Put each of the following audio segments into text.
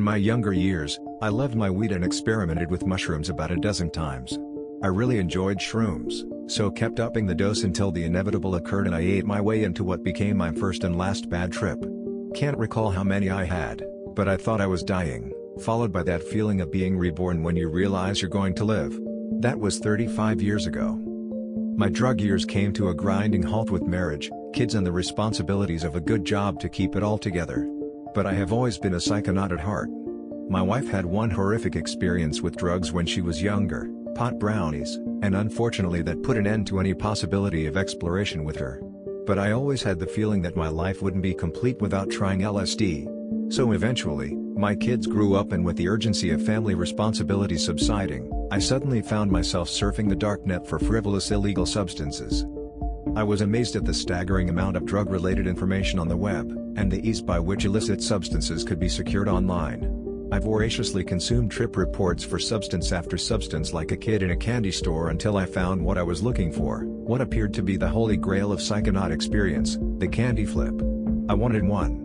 In my younger years, I loved my weed and experimented with mushrooms about a dozen times. I really enjoyed shrooms, so kept upping the dose until the inevitable occurred and I ate my way into what became my first and last bad trip. Can't recall how many I had, but I thought I was dying, followed by that feeling of being reborn when you realize you're going to live. That was 35 years ago. My drug years came to a grinding halt with marriage, kids and the responsibilities of a good job to keep it all together. But I have always been a psychonaut at heart. My wife had one horrific experience with drugs when she was younger, pot brownies, and unfortunately that put an end to any possibility of exploration with her. But I always had the feeling that my life wouldn't be complete without trying LSD. So eventually, my kids grew up and with the urgency of family responsibility subsiding, I suddenly found myself surfing the darknet for frivolous illegal substances. I was amazed at the staggering amount of drug-related information on the web, and the ease by which illicit substances could be secured online. I voraciously consumed trip reports for substance after substance like a kid in a candy store until I found what I was looking for, what appeared to be the holy grail of psychonaut experience, the candy flip. I wanted one.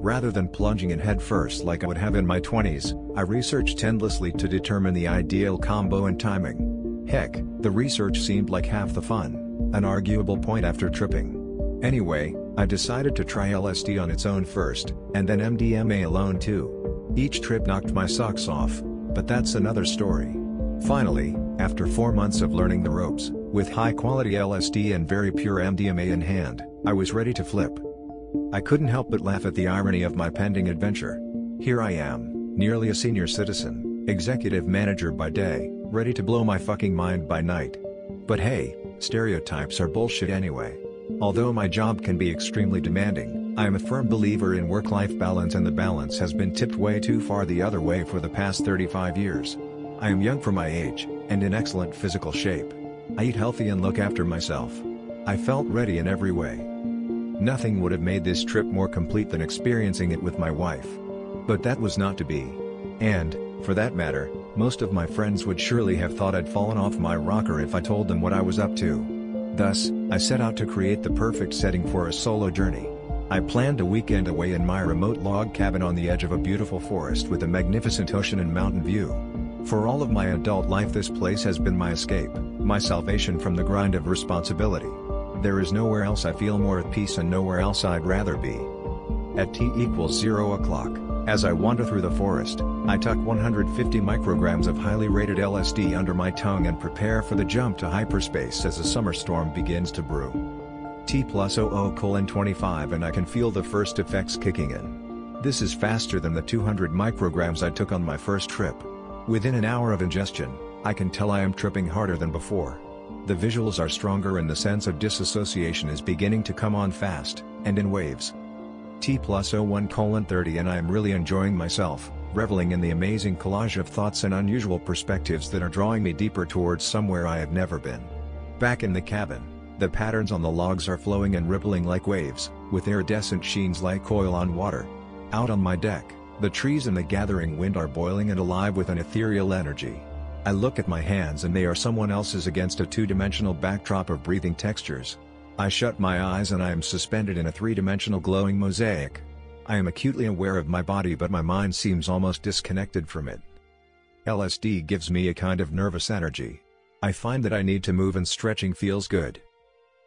Rather than plunging in headfirst like I would have in my 20s, I researched endlessly to determine the ideal combo and timing. Heck, the research seemed like half the fun, an arguable point after tripping. Anyway, I decided to try LSD on its own first, and then MDMA alone too. Each trip knocked my socks off, but that's another story. Finally, after four months of learning the ropes, with high-quality LSD and very pure MDMA in hand, I was ready to flip. I couldn't help but laugh at the irony of my pending adventure. Here I am, nearly a senior citizen, executive manager by day, ready to blow my fucking mind by night. But hey, stereotypes are bullshit anyway. Although my job can be extremely demanding, I am a firm believer in work-life balance and the balance has been tipped way too far the other way for the past 35 years. I am young for my age, and in excellent physical shape. I eat healthy and look after myself. I felt ready in every way. Nothing would have made this trip more complete than experiencing it with my wife. But that was not to be. And, for that matter, most of my friends would surely have thought I'd fallen off my rocker if I told them what I was up to. Thus, I set out to create the perfect setting for a solo journey. I planned a weekend away in my remote log cabin on the edge of a beautiful forest with a magnificent ocean and mountain view. For all of my adult life this place has been my escape, my salvation from the grind of responsibility. There is nowhere else I feel more at peace and nowhere else I'd rather be. At t equals 0 o'clock, as I wander through the forest, I tuck 150 micrograms of highly rated LSD under my tongue and prepare for the jump to hyperspace as a summer storm begins to brew. T plus 00 colon 25 and I can feel the first effects kicking in. This is faster than the 200 micrograms I took on my first trip. Within an hour of ingestion, I can tell I am tripping harder than before. The visuals are stronger and the sense of disassociation is beginning to come on fast, and in waves. T plus 01 colon 30 and I am really enjoying myself, reveling in the amazing collage of thoughts and unusual perspectives that are drawing me deeper towards somewhere I have never been. Back in the cabin, the patterns on the logs are flowing and rippling like waves, with iridescent sheens like oil on water. Out on my deck, the trees and the gathering wind are boiling and alive with an ethereal energy. I look at my hands and they are someone else's against a two-dimensional backdrop of breathing textures. I shut my eyes and I am suspended in a three-dimensional glowing mosaic. I am acutely aware of my body but my mind seems almost disconnected from it. LSD gives me a kind of nervous energy. I find that I need to move and stretching feels good.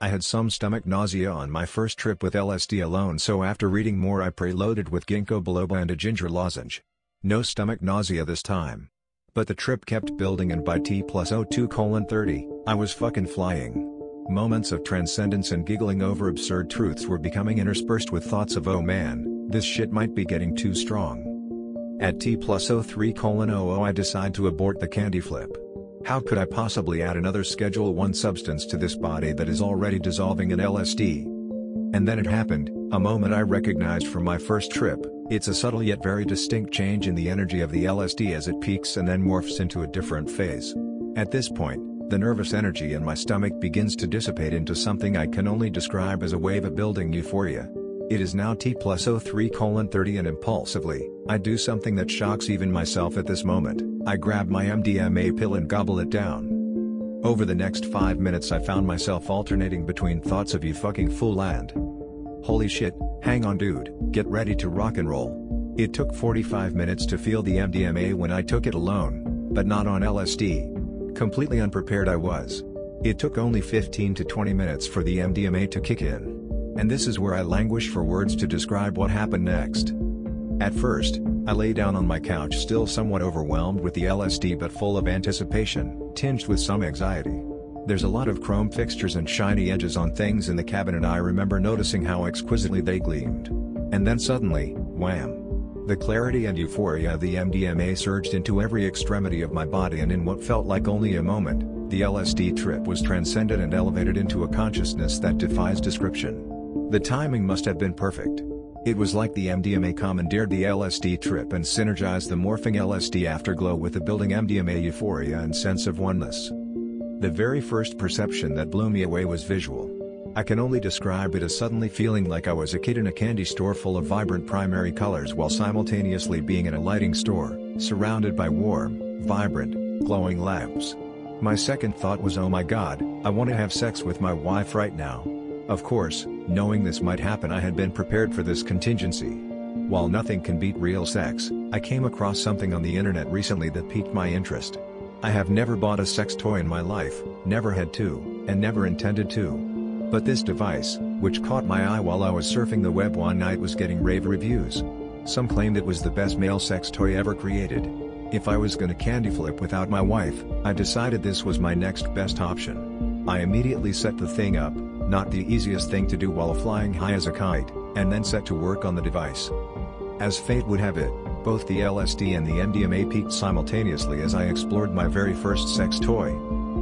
I had some stomach nausea on my first trip with LSD alone so after reading more I preloaded with ginkgo biloba and a ginger lozenge. No stomach nausea this time. But the trip kept building and by T plus 02 colon 30, I was fucking flying. Moments of transcendence and giggling over absurd truths were becoming interspersed with thoughts of oh man, this shit might be getting too strong. At T plus 03 colon 00 I decide to abort the candy flip. How could I possibly add another Schedule 1 substance to this body that is already dissolving in LSD? And then it happened, a moment I recognized from my first trip, it's a subtle yet very distinct change in the energy of the LSD as it peaks and then morphs into a different phase. At this point, the nervous energy in my stomach begins to dissipate into something I can only describe as a wave of building euphoria. It is now T plus 03 colon 30 and impulsively, I do something that shocks even myself at this moment, I grab my MDMA pill and gobble it down. Over the next 5 minutes I found myself alternating between thoughts of you fucking fool and Holy shit, hang on dude, get ready to rock and roll. It took 45 minutes to feel the MDMA when I took it alone, but not on LSD. Completely unprepared I was. It took only 15 to 20 minutes for the MDMA to kick in. And this is where I languish for words to describe what happened next. At first, I lay down on my couch still somewhat overwhelmed with the LSD but full of anticipation, tinged with some anxiety. There's a lot of chrome fixtures and shiny edges on things in the cabin and I remember noticing how exquisitely they gleamed. And then suddenly, wham! The clarity and euphoria of the MDMA surged into every extremity of my body and in what felt like only a moment, the LSD trip was transcended and elevated into a consciousness that defies description. The timing must have been perfect. It was like the MDMA commandeered the LSD trip and synergized the morphing LSD afterglow with the building MDMA euphoria and sense of oneness. The very first perception that blew me away was visual. I can only describe it as suddenly feeling like I was a kid in a candy store full of vibrant primary colors while simultaneously being in a lighting store, surrounded by warm, vibrant, glowing lamps. My second thought was oh my god, I want to have sex with my wife right now. Of course, knowing this might happen I had been prepared for this contingency. While nothing can beat real sex, I came across something on the internet recently that piqued my interest. I have never bought a sex toy in my life, never had to, and never intended to. But this device, which caught my eye while I was surfing the web one night was getting rave reviews. Some claimed it was the best male sex toy ever created. If I was gonna candy flip without my wife, I decided this was my next best option. I immediately set the thing up, not the easiest thing to do while flying high as a kite, and then set to work on the device. As fate would have it, both the LSD and the MDMA peaked simultaneously as I explored my very first sex toy.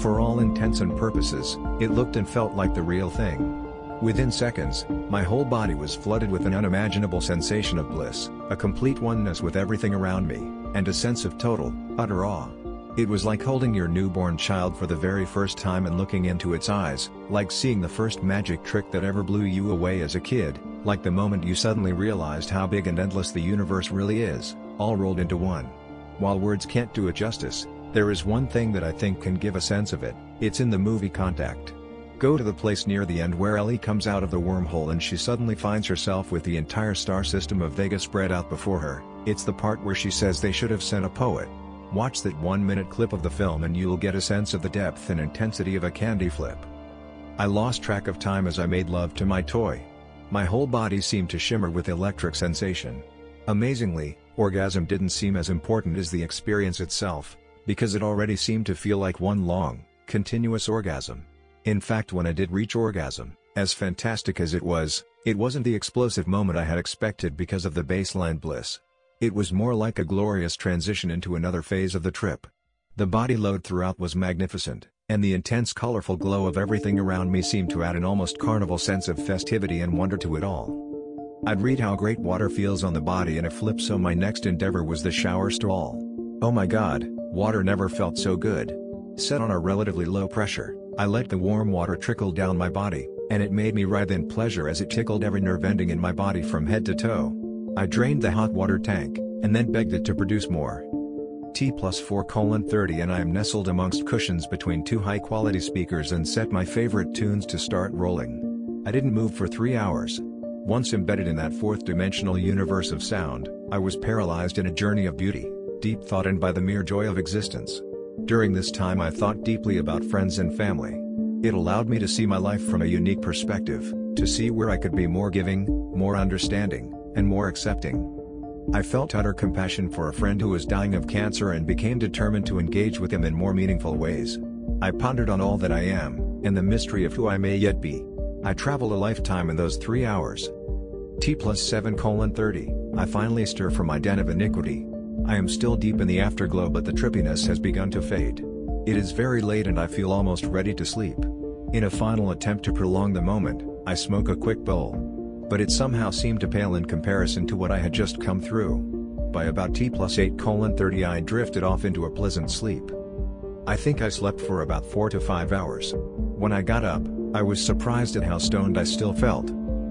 For all intents and purposes, it looked and felt like the real thing. Within seconds, my whole body was flooded with an unimaginable sensation of bliss, a complete oneness with everything around me, and a sense of total, utter awe. It was like holding your newborn child for the very first time and looking into its eyes, like seeing the first magic trick that ever blew you away as a kid, like the moment you suddenly realized how big and endless the universe really is, all rolled into one. While words can't do it justice, there is one thing that I think can give a sense of it, it's in the movie Contact. Go to the place near the end where Ellie comes out of the wormhole and she suddenly finds herself with the entire star system of Vega spread out before her, it's the part where she says they should have sent a poet. Watch that one minute clip of the film and you'll get a sense of the depth and intensity of a candy flip. I lost track of time as I made love to my toy. My whole body seemed to shimmer with electric sensation. Amazingly, orgasm didn't seem as important as the experience itself, because it already seemed to feel like one long, continuous orgasm. In fact when I did reach orgasm, as fantastic as it was, it wasn't the explosive moment I had expected because of the baseline bliss. It was more like a glorious transition into another phase of the trip. The body load throughout was magnificent, and the intense colorful glow of everything around me seemed to add an almost carnival sense of festivity and wonder to it all. I'd read how great water feels on the body in a flip so my next endeavor was the shower stall. Oh my god, water never felt so good. Set on a relatively low pressure, I let the warm water trickle down my body, and it made me writhe in pleasure as it tickled every nerve ending in my body from head to toe. I drained the hot water tank, and then begged it to produce more. T plus 4 colon 30 and I am nestled amongst cushions between two high quality speakers and set my favorite tunes to start rolling. I didn't move for three hours. Once embedded in that fourth dimensional universe of sound, I was paralyzed in a journey of beauty, deep thought and by the mere joy of existence. During this time I thought deeply about friends and family. It allowed me to see my life from a unique perspective, to see where I could be more giving, more understanding, and more accepting. I felt utter compassion for a friend who was dying of cancer and became determined to engage with him in more meaningful ways. I pondered on all that I am, and the mystery of who I may yet be. I traveled a lifetime in those three hours. T plus 7 colon 30, I finally stir from my den of iniquity. I am still deep in the afterglow but the trippiness has begun to fade. It is very late and I feel almost ready to sleep. In a final attempt to prolong the moment, I smoke a quick bowl but it somehow seemed to pale in comparison to what I had just come through. By about T plus 8 colon 30 I drifted off into a pleasant sleep. I think I slept for about 4 to 5 hours. When I got up, I was surprised at how stoned I still felt.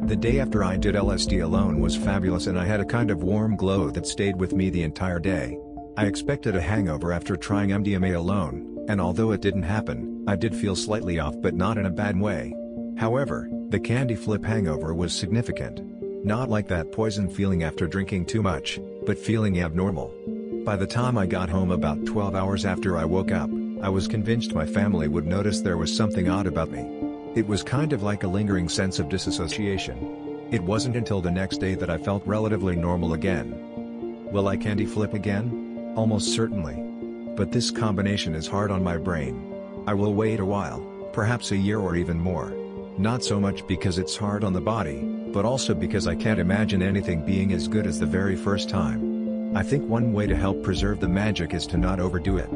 The day after I did LSD alone was fabulous and I had a kind of warm glow that stayed with me the entire day. I expected a hangover after trying MDMA alone, and although it didn't happen, I did feel slightly off but not in a bad way. However, the candy flip hangover was significant. Not like that poison feeling after drinking too much, but feeling abnormal. By the time I got home about 12 hours after I woke up, I was convinced my family would notice there was something odd about me. It was kind of like a lingering sense of disassociation. It wasn't until the next day that I felt relatively normal again. Will I candy flip again? Almost certainly. But this combination is hard on my brain. I will wait a while, perhaps a year or even more. Not so much because it's hard on the body, but also because I can't imagine anything being as good as the very first time. I think one way to help preserve the magic is to not overdo it.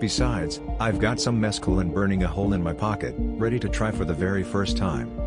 Besides, I've got some mescaline burning a hole in my pocket, ready to try for the very first time.